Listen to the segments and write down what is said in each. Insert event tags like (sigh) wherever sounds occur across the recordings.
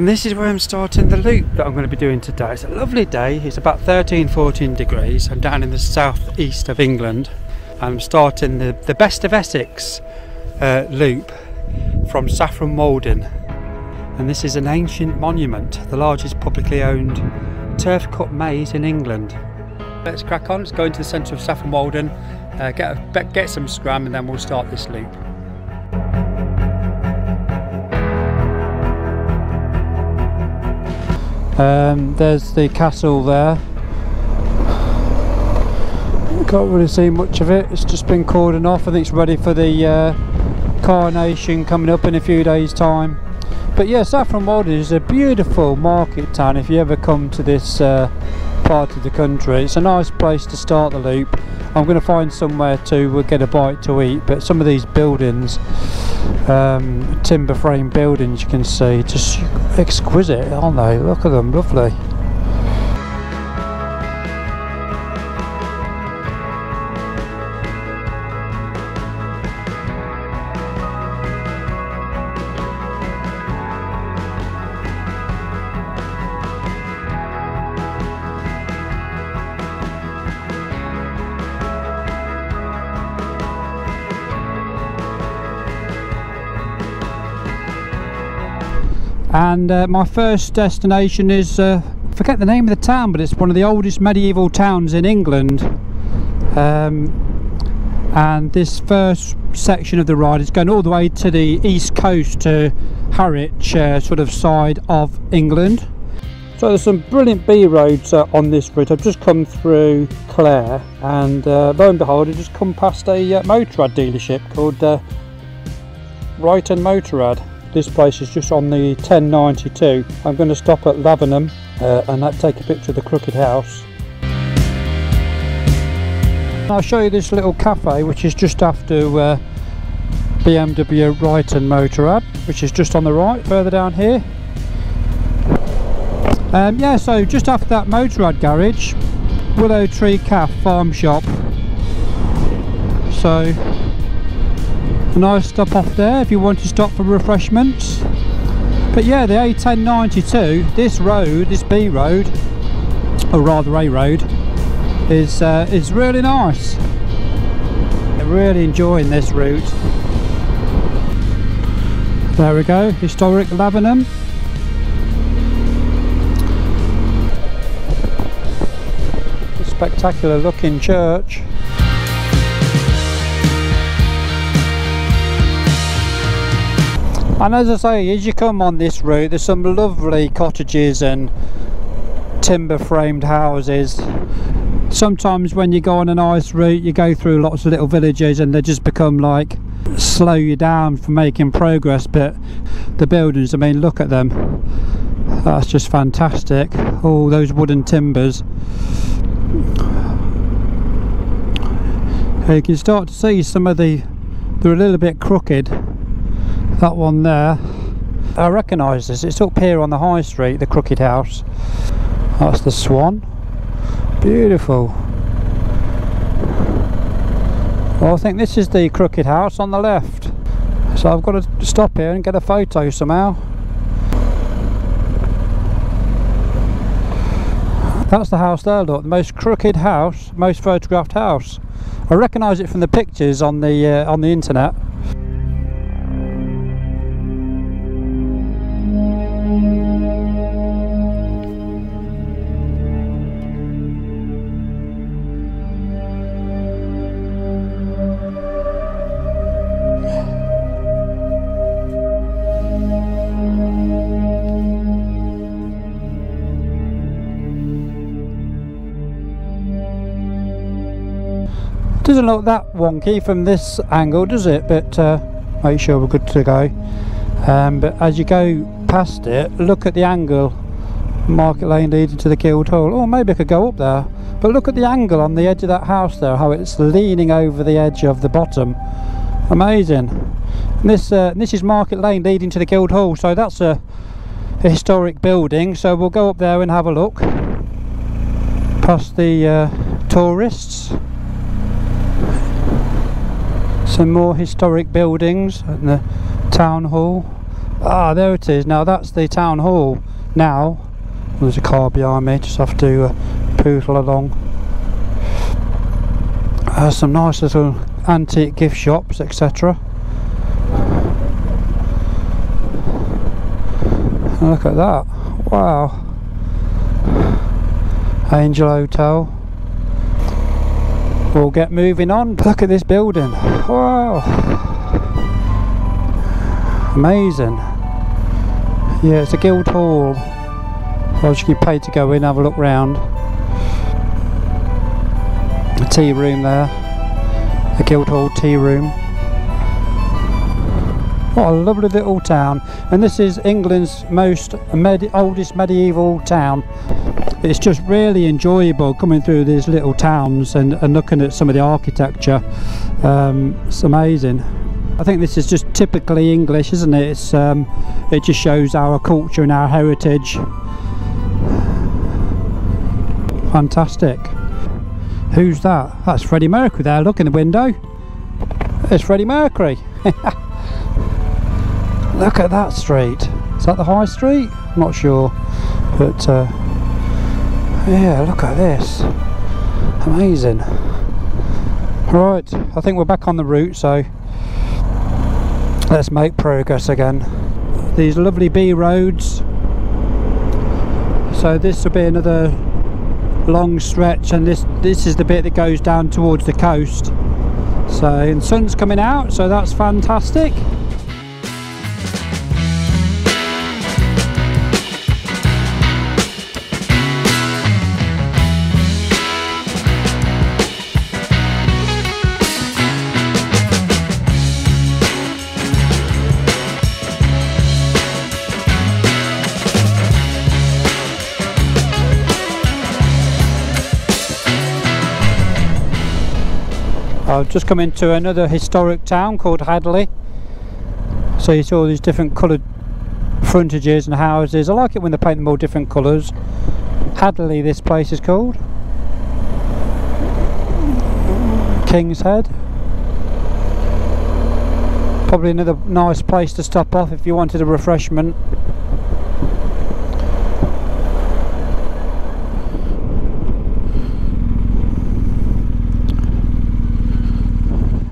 And this is where I'm starting the loop that I'm going to be doing today. It's a lovely day. It's about 13, 14 degrees. I'm down in the southeast of England. I'm starting the, the Best of Essex uh, loop from Saffron Walden. And this is an ancient monument, the largest publicly owned turf cut maze in England. Let's crack on. Let's go into the centre of Saffron Walden, uh, get, a, get some scram, and then we'll start this loop. Um, there's the castle there. Can't really see much of it. It's just been cordoned off. I think it's ready for the uh, coronation coming up in a few days' time. But yeah, Saffron Walden is a beautiful market town. If you ever come to this uh, part of the country, it's a nice place to start the loop. I'm going to find somewhere to get a bite to eat. But some of these buildings um, timber frame buildings you can see just exquisite aren't they look at them lovely and uh, my first destination is uh, forget the name of the town but it's one of the oldest medieval towns in England. Um, and this first section of the ride is going all the way to the east coast to Harwich uh, sort of side of England. So there's some brilliant B roads uh, on this route. I've just come through Clare and uh, lo and behold I've just come past a uh, Motorrad dealership called uh, Ryton Motorrad this place is just on the 1092. I'm going to stop at Lavenham uh, and take a picture of the Crooked House. I'll show you this little cafe which is just after uh, BMW Ryton Motorrad which is just on the right further down here. Um, yeah so just after that Motorrad garage Willow Tree Calf Farm Shop so a nice stop off there if you want to stop for refreshments. But yeah the A1092 this road this B road or rather A road is uh, is really nice. I'm really enjoying this route. There we go historic Lavenham spectacular looking church and as I say as you come on this route there's some lovely cottages and timber framed houses. Sometimes when you go on a nice route you go through lots of little villages and they just become like slow you down for making progress but the buildings I mean look at them. That's just fantastic. All those wooden timbers. You can start to see some of the they're a little bit crooked that one there. I recognise this. It's up here on the high street the crooked house. That's the swan. Beautiful. Well I think this is the crooked house on the left. So I've got to stop here and get a photo somehow. That's the house there look. The most crooked house most photographed house. I recognise it from the pictures on the uh, on the internet doesn't look that wonky from this angle does it? But uh, make sure we're good to go. Um, but as you go past it look at the angle. Market lane leading to the Guildhall. Oh maybe I could go up there. But look at the angle on the edge of that house there how it's leaning over the edge of the bottom. Amazing. And this uh, this is market lane leading to the Guildhall. So that's a, a historic building. So we'll go up there and have a look. Past the uh, tourists some more historic buildings and the town hall Ah, there it is. Now that's the town hall. Now, there's a car behind me. Just have to uh, poodle along. Uh, some nice little antique gift shops, etc. Look at that. Wow. Angel Hotel. We'll get moving on. Look at this building. Wow. Amazing. Yeah, it's a guild hall. Well, you pay to go in, have a look round. A tea room there. A guild hall tea room. What a lovely little town. And this is England's most med oldest medieval town. It's just really enjoyable coming through these little towns and, and looking at some of the architecture. Um, it's amazing. I think this is just typically English, isn't it? It's, um, it just shows our culture and our heritage. Fantastic. Who's that? That's Freddie Mercury there. Look in the window. it's Freddie Mercury. (laughs) Look at that street. Is that the high street? I'm not sure. But uh, yeah, look at this. Amazing. Right, I think we're back on the route, so let's make progress again these lovely B roads so this will be another long stretch and this this is the bit that goes down towards the coast so and sun's coming out so that's fantastic I've just come into another historic town called Hadleigh. So you see all these different coloured frontages and houses. I like it when they paint them all different colours. Hadleigh this place is called. King's Head. Probably another nice place to stop off if you wanted a refreshment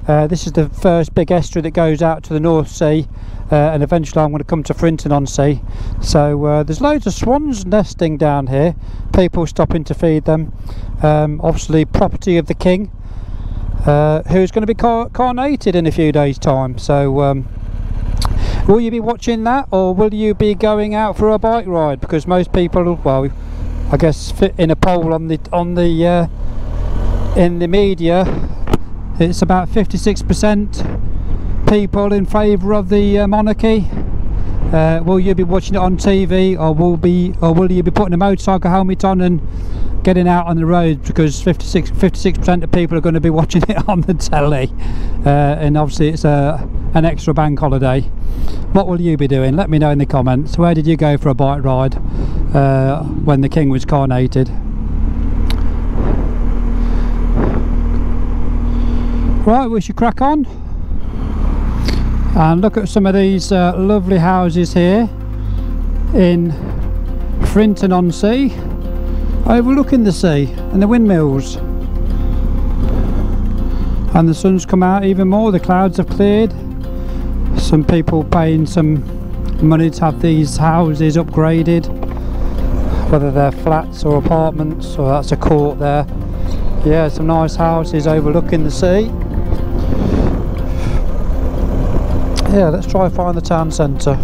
Uh, this is the first big estuary that goes out to the North Sea uh, and eventually I'm going to come to Frinton on Sea. So uh, there's loads of swans nesting down here. People stopping to feed them. Um, obviously property of the king uh, who's going to be coronated in a few days time. So um, will you be watching that or will you be going out for a bike ride? Because most people well I guess fit in a poll on the on the uh, in the media it's about 56% people in favour of the uh, monarchy. Uh, will you be watching it on TV or will be or will you be putting a motorcycle helmet on and getting out on the road? Because 56 56% of people are going to be (laughs) watching it on the telly. Uh, and obviously it's a an extra bank holiday. What will you be doing? Let me know in the comments. Where did you go for a bike ride uh, when the king was coronated Right, we should crack on. And look at some of these uh, lovely houses here in Frinton on Sea overlooking the sea and the windmills. And the sun's come out even more the clouds have cleared. Some people paying some money to have these houses upgraded whether they're flats or apartments or that's a court there. Yeah some nice houses overlooking the sea yeah let's try and find the town centre.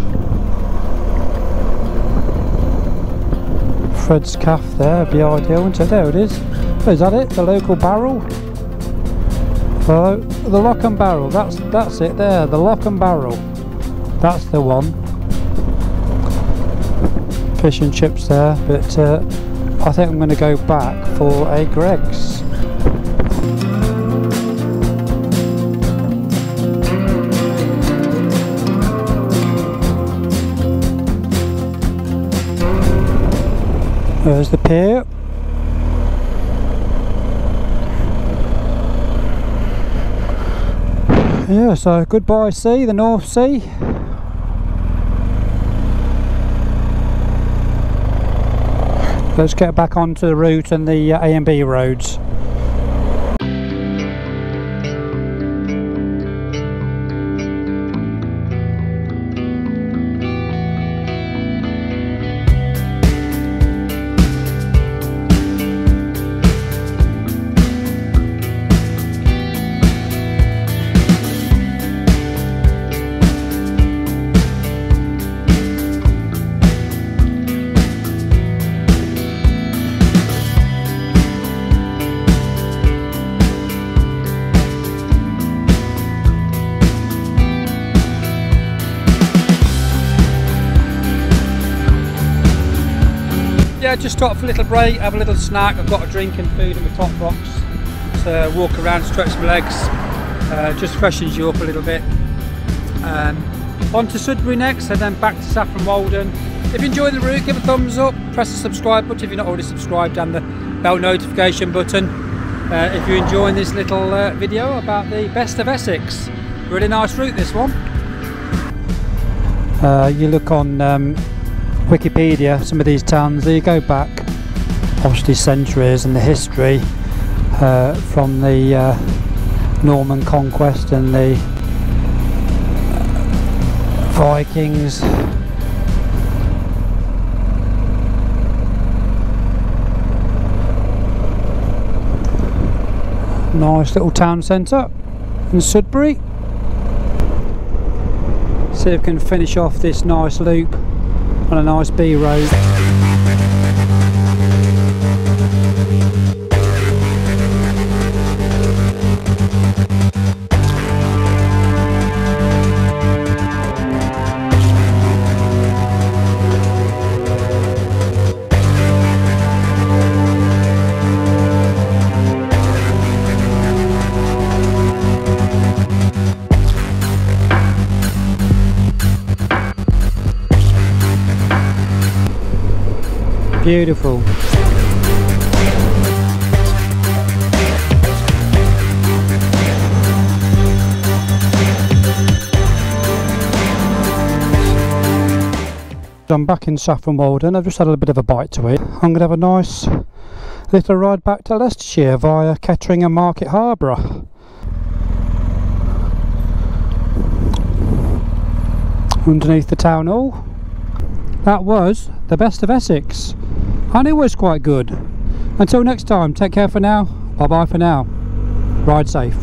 Fred's Caff there be ideal wouldn't it? There it is. Oh, is that it? The local barrel? Oh the lock and barrel. That's that's it there the lock and barrel. That's the one. Fish and chips there but uh, I think I'm going to go back for a Greggs the pier. Yeah, so goodbye sea, the North Sea. Let's get back onto the route and the uh, A and B roads. Yeah, just stop for a little break, have a little snack. I've got a drink and food in the top box. So walk around, stretch my legs, uh, just freshens you up a little bit. Um, on to Sudbury next and then back to Saffron Walden. If you enjoy the route, give a thumbs up, press the subscribe button if you're not already subscribed and the bell notification button. Uh, if you're enjoying this little uh, video about the best of Essex. Really nice route this one. Uh, you look on um, Wikipedia, some of these towns, they go back obviously centuries and the history uh, from the uh, Norman conquest and the Vikings. Nice little town centre in Sudbury. See if we can finish off this nice loop on a nice B road. Beautiful. I'm back in Saffron Walden. I've just had a little bit of a bite to eat. I'm going to have a nice little ride back to Leicestershire via Kettering and Market Harborough. Underneath the town hall. That was the best of Essex and it was quite good. Until next time, take care for now. Bye bye for now. Ride safe.